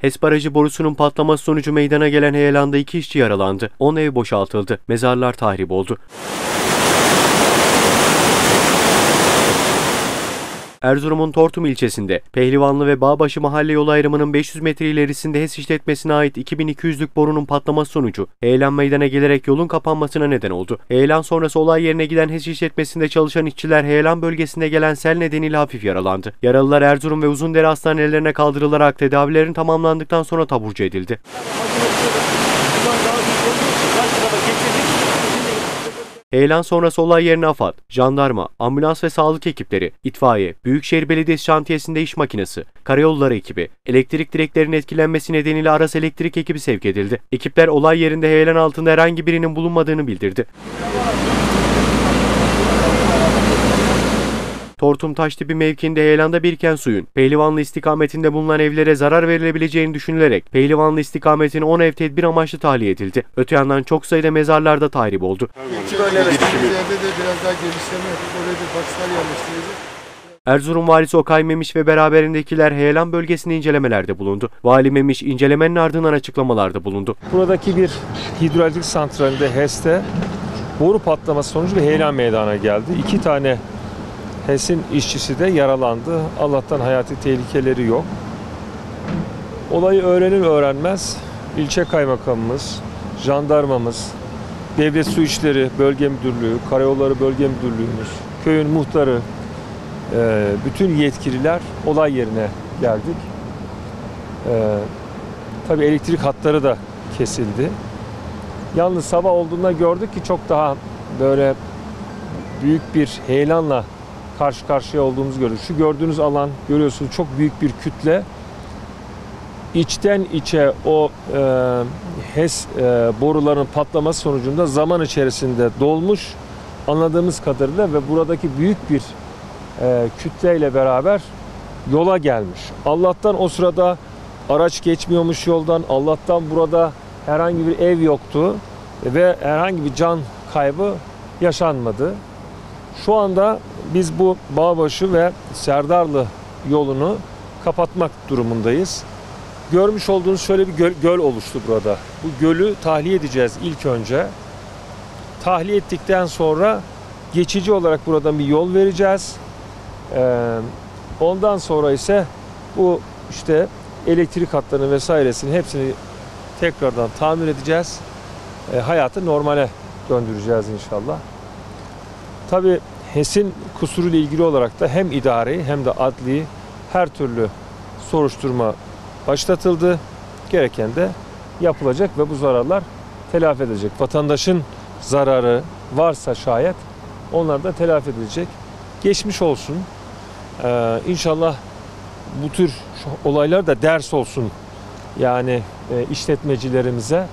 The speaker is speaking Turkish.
HES barajı borusunun patlaması sonucu meydana gelen heyelanda iki işçi yaralandı. 10 ev boşaltıldı. Mezarlar tahrip oldu. Erzurum'un Tortum ilçesinde Pehlivanlı ve Bağbaşı mahalle yolu ayrımının 500 metre ilerisinde HES işletmesine ait 2200'lük borunun patlaması sonucu heyelan meydana gelerek yolun kapanmasına neden oldu. Heyelan sonrası olay yerine giden HES işletmesinde çalışan işçiler heyelan bölgesinde gelen sel nedeniyle hafif yaralandı. Yaralılar Erzurum ve Uzundere hastanelerine kaldırılarak tedavilerin tamamlandıktan sonra taburcu edildi. Heyelan sonrası olay yerine AFAD, jandarma, ambulans ve sağlık ekipleri, itfaiye, Büyükşehir Belediyesi şantiyesinde iş makinesi, karayolları ekibi, elektrik direklerinin etkilenmesi nedeniyle Aras elektrik ekibi sevk edildi. Ekipler olay yerinde heyelan altında herhangi birinin bulunmadığını bildirdi. Tortum Taştepe mevkiinde heyelanda biriken suyun Pehlivanlı istikametinde bulunan evlere zarar verilebileceğini düşünülerek Pehlivanlı istikametine 10 ev tedbir amaçlı tahliye edildi. Öte yandan çok sayıda mezarlarda tahrip oldu. Erzurum valisi Okay Memiş ve beraberindekiler heyelan bölgesinde incelemelerde bulundu. Vali Memiş incelemenin ardından açıklamalarda bulundu. Buradaki bir hidroelektrik santralinde HES'te boru patlaması sonucu bir heyelan meydana geldi. İki tane HES'in işçisi de yaralandı. Allah'tan hayati tehlikeleri yok. Olayı öğrenir öğrenmez ilçe kaymakamımız, jandarmamız, devlet su işleri bölge müdürlüğü, karayolları bölge müdürlüğümüz, köyün muhtarı, e, bütün yetkililer olay yerine geldik. E, Tabii elektrik hatları da kesildi. Yalnız sabah olduğunda gördük ki çok daha böyle büyük bir heyelanla karşı karşıya olduğumuzu gördük. Şu gördüğünüz alan görüyorsunuz çok büyük bir kütle. İçten içe o e, HES e, boruların patlaması sonucunda zaman içerisinde dolmuş anladığımız kadarıyla ve buradaki büyük bir e, kütleyle beraber yola gelmiş. Allah'tan o sırada araç geçmiyormuş yoldan. Allah'tan burada herhangi bir ev yoktu ve herhangi bir can kaybı yaşanmadı. Şu anda biz bu Bağbaşı ve Serdarlı yolunu kapatmak durumundayız. Görmüş olduğunuz şöyle bir göl, göl oluştu burada. Bu gölü tahliye edeceğiz ilk önce. Tahliye ettikten sonra geçici olarak buradan bir yol vereceğiz. Ee, ondan sonra ise bu işte elektrik hatlarını vesairesini hepsini tekrardan tamir edeceğiz. E, hayatı normale döndüreceğiz inşallah. Tabi HES'in kusuruyla ilgili olarak da hem idari hem de adli her türlü soruşturma başlatıldı. Gereken de yapılacak ve bu zararlar telafi edilecek. Vatandaşın zararı varsa şayet onlar da telafi edilecek. Geçmiş olsun. Ee, inşallah bu tür olaylar da ders olsun yani e, işletmecilerimize.